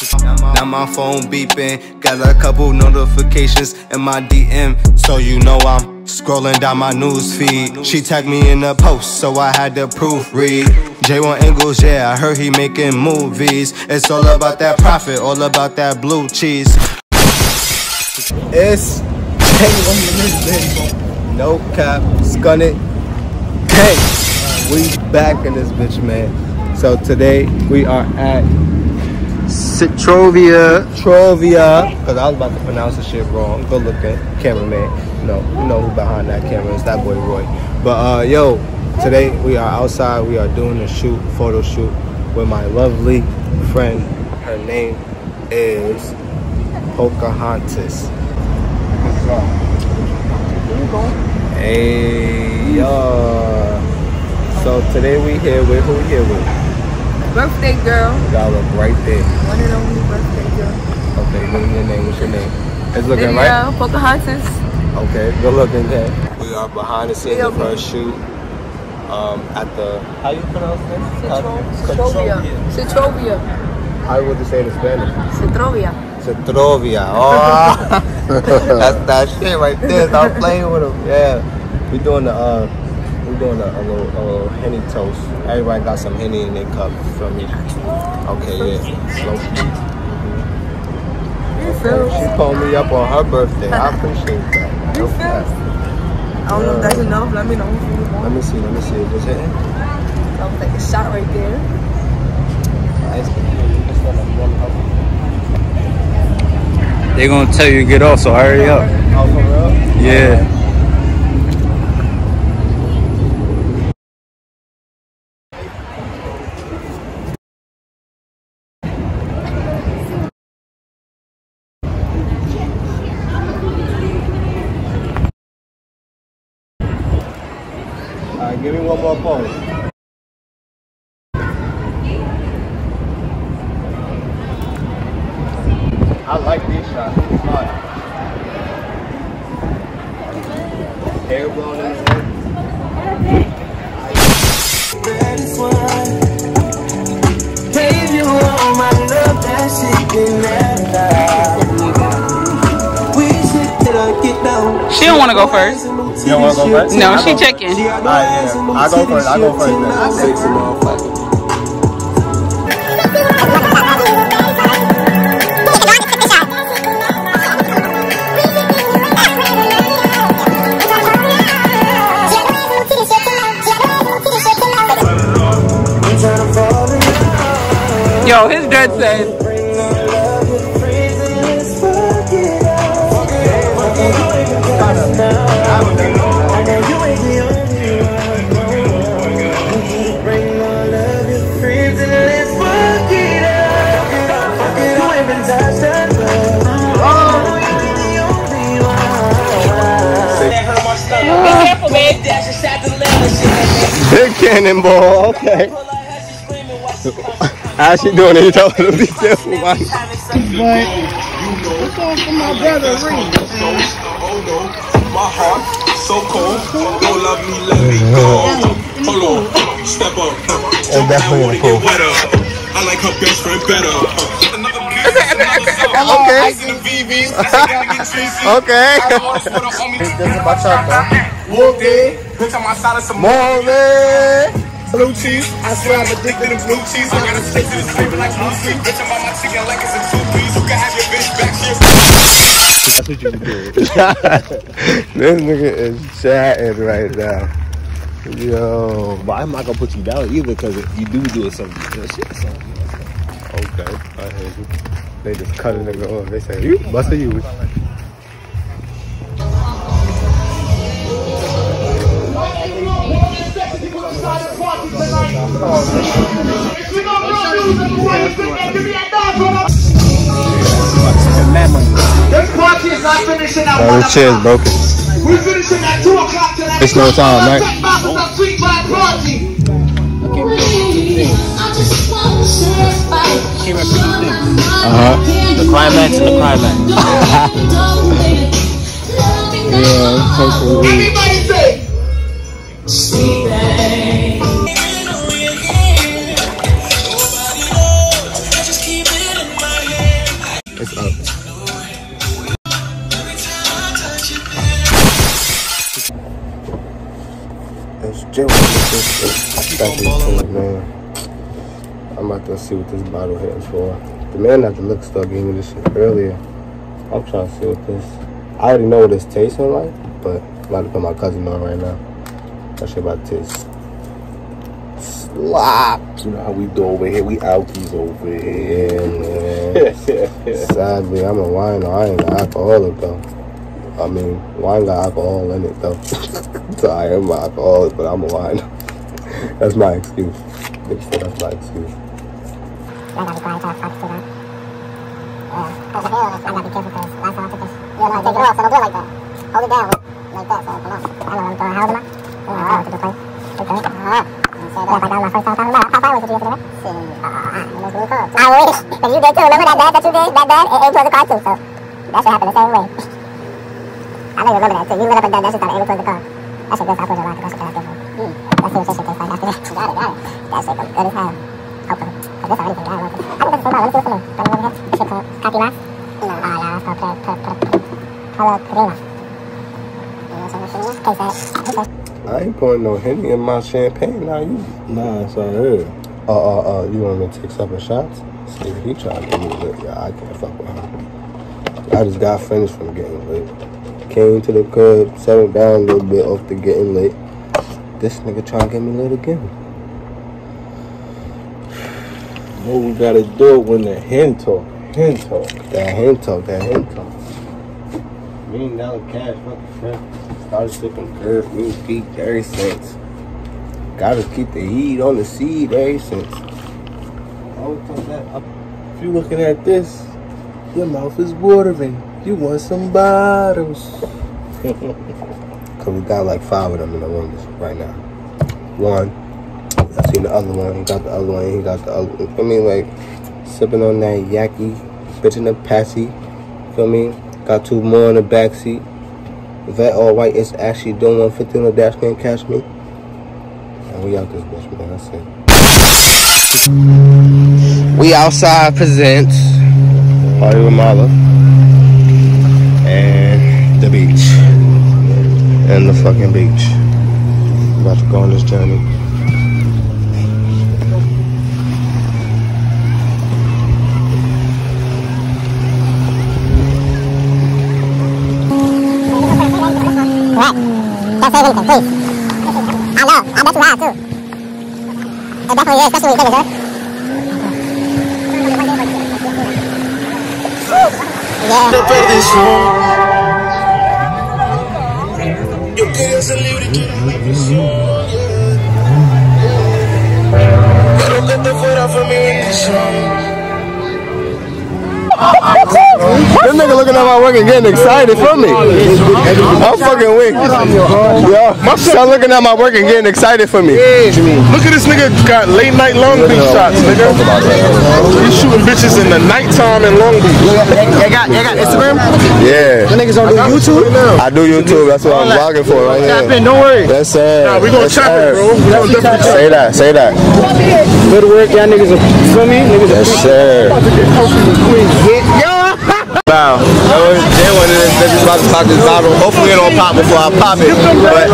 Now my phone beeping, got a couple notifications in my DM, so you know I'm scrolling down my news feed. She tagged me in a post, so I had to proofread. J1 Angles, yeah, I heard he making movies. It's all about that profit, all about that blue cheese. It's no cap, Skhunnit. Hey, we back in this bitch, man. So today we are at Citrovia. Citrovia. Because I was about to pronounce the shit wrong. Good looking cameraman. You know, you know who behind that camera is that boy Roy. But uh yo, today we are outside. We are doing a shoot, photo shoot with my lovely friend. Her name is Pocahontas. Hey yo. So today we here with who we here with? Birthday girl. Y'all look right there. One and only birthday girl. Okay, give me your name. What's your name? It's looking Lydia right. Pocahontas. Okay, good looking day. We are behind the scenes of her shoot. Um, at the how you pronounce this? Citrovia. Citrovia. How would you say it in Spanish? Citrovia. Citrovia. Oh, that's that shit right there. Stop playing with him. Yeah, we doing the uh, we doing a, a little a little henny toast. Everybody got some henny in their cup from me. Okay, yeah. Slow. You feel? Oh, she called me up on her birthday. I appreciate that. You feel? I don't know if that's enough. Let me know if you Let me see. Let me see. Just hitting. I'll take a shot right there. They're gonna tell you to get off, so hurry up. Oh, for real? Yeah. Give me one more pose. I like this shots. It's hot. In. Gave you all my love, that didn't. She don't want to go first. You don't want to go first? No, she checking. Alright, yeah. I go first. I go first. Then. I'm tryna fall. Yo, his dread said, Big cannonball. Okay. How's she doing it? You told her to be careful, man. My brother, Reed? My heart so cold. Don't love me, let me go. Hold on, step up. Oh, definitely Wanna cool. get wetter. I like her best friend better. Another Okay. VVs. Okay. This is bachata. Walked in, bitch, I'm outside of some Morning. blue cheese. I swear I'm addicted to blue cheese. I gotta stick to this flavor like blue cheese. Bitch, I'm on my chicken like it's a two piece. You can have your bitch back. She That's what you do. this nigga is chatting right now. Yo. But I'm not gonna put you down either because you do do it some good shit. So. Okay. I hear you. They just cut a nigga off. They say, you bust a you. Bro, the chair's broken. We finishing at 2 o'clock tonight. It's no time, right? Uh-huh. The climax and the climax. Yeah, Jay was this Thank you, so man. I'm about to see what this bottle hitting for. The man at the liquor store gave me this shit earlier. I'm trying to see what this. I already know what it's tasting like, but I'm about to put my cousin on right now. That shit about to taste slop. You know how we do over here. We alkies over here. Yeah, man. Sadly, I'm a wine. I ain't an alcoholic though. I mean, wine got alcohol in it though. so I am an alcoholic, but I'm a wine. That's my excuse. That's my excuse. I gotta be quiet, try to talk to that. Yeah. The hell, I gotta be careful because last time I took this, you know, I take it off, so don't do it like that. Hold it down, like that, so on. I know what I'm doing. How old am I? Oh, I went to the. Okay. Uh-huh. Yeah, like that was my first time talking about it. How far was it you yesterday? Shit. Uh, it was really cool. I wish. Cause you did too. Remember that bad that you did? That bad? It, it was a car too, so that should happen the same way. I know you remember that too. You lit up and done that shit started aiming towards the car. That shit good, so I put it a lot because shit got different. Mm. Let's see what that shit tastes like after that. Got it, got it. That shit goes good as hell. Hopefully. Cause this already been it. I think that's the same. Let me see what's in there. Don't know what we. This shit called Copy Mas? No. Oh, yeah, that's called Hello, Prima. You know what I'm? Taste that. I ain't pouring no Henny in my champagne. Now you, Nah, it's all right. uh, uh, uh, you want me to take seven shots? See he trying to get me lit. Yeah, I can't fuck with him. I just got finished from getting lit. Came to the club, settled down a little bit off the getting lit. This nigga trying to get me lit again. What we gotta do when the hen talk. Hen talk. That hand talk, that hand talk. Million dollar cash, fucking friend. Started sipping curve, me Pete ever since. Gotta keep the heat on the seed ever since. Always told that up. If you looking at this, your mouth is watering. You want some bottles. Cause we got like five of them in the room right now. One, I seen the other one. He got the other one. He got the other. One. Feel me? Like sipping on that yaki, bitching the passy. Feel me? Got two more in the back seat. That all white is actually doing 150 on the dash can't catch me. And we out this bitch, man. That's it. We outside presents Party with Mala and the beach and the fucking beach. About to go on this journey. What? Don't say anything, please. I know. I bet you have too. It definitely is, especially when you finish, Yeah. Yo quería ser libre y quiero una prisión. Pero que te fuera fue mi bendición. This nigga looking at my work and getting excited for me. I'm fucking weak. Yo, my son looking at my work and getting excited for me. Look at this nigga got late night Long Beach shots, nigga. He's shooting bitches in the nighttime in Long Beach. You got, you got Instagram? Yeah. The niggas on do YouTube? I do YouTube. That's what I'm vlogging for right Tap here. in, don't worry. Yes, sir. Nah, we gonna Yes, chop sir. it, bro. We gonna definitely chop Say that. Say that. Good work, y'all niggas. are- You feel me? Niggas are Yes, sir. Yo! Wow. Jay one of this niggas about to pop this bottle. Hopefully it don't pop before I pop it. But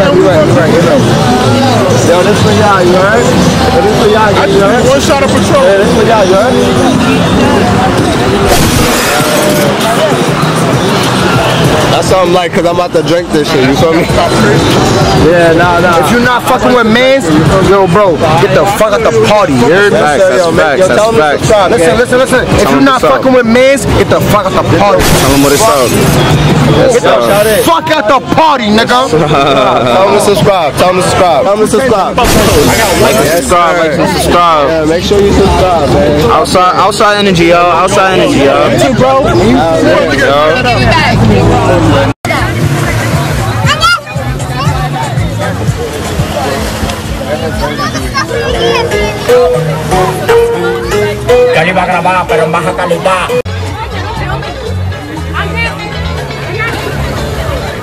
yo, this for y'all, you heard? Yo, This for y'all, you just heard? need one shot of Patron. Yeah, this for y'all, you heard? Something like, cause I'm about to drink this shit, you feel me? Yeah, nah, nah. If you're not fucking with mans, yo, bro, get the fuck out the party. You heard me? Yes, sir, yo, man, yo, tell them to subscribe, Listen, gang. listen, listen. If you're not what's up. fucking with mans, get the fuck out the party. Tell them what it's up. Get the fuck out the party, nigga. Tell them to subscribe. Tell them to subscribe. Tell them to subscribe. Yes, Subscribe, like, sir. subscribe. Yeah, make sure you subscribe, man. Outside, outside energy, yo. Outside energy, yo. bro. Stay off Kali bakal apa? Perembah kali pak.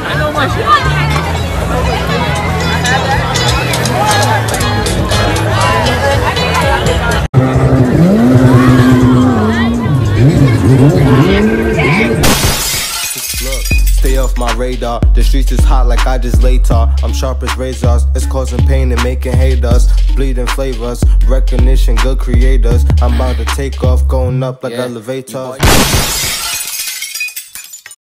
Ano masih? My radar. The streets is hot like I just laid tar. I'm sharp as razors. It's causing pain and making haters. Bleeding flavors. Recognition, good creators. I'm about to take off, going up like elevators.